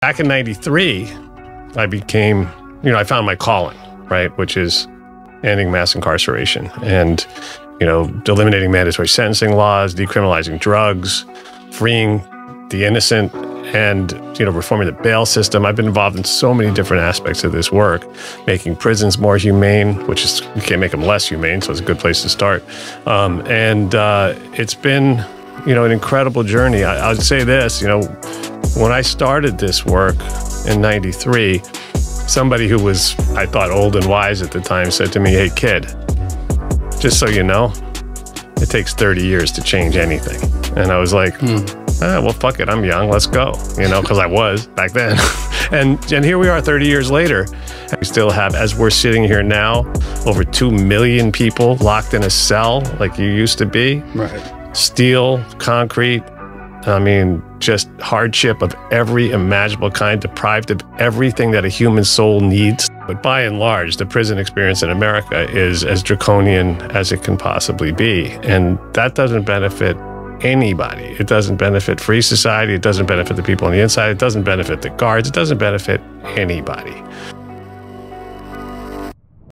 Back in 93, I became, you know, I found my calling, right? Which is ending mass incarceration and, you know, eliminating mandatory sentencing laws, decriminalizing drugs, freeing the innocent and you know reforming the bail system i've been involved in so many different aspects of this work making prisons more humane which is you can't make them less humane so it's a good place to start um, and uh, it's been you know an incredible journey I, I would say this you know when i started this work in 93 somebody who was i thought old and wise at the time said to me hey kid just so you know it takes 30 years to change anything and i was like hmm ah, well, fuck it, I'm young, let's go, you know, because I was back then. and and here we are 30 years later. We still have, as we're sitting here now, over 2 million people locked in a cell like you used to be. Right. Steel, concrete, I mean, just hardship of every imaginable kind, deprived of everything that a human soul needs. But by and large, the prison experience in America is as draconian as it can possibly be. And that doesn't benefit anybody. It doesn't benefit free society. It doesn't benefit the people on the inside. It doesn't benefit the guards. It doesn't benefit anybody.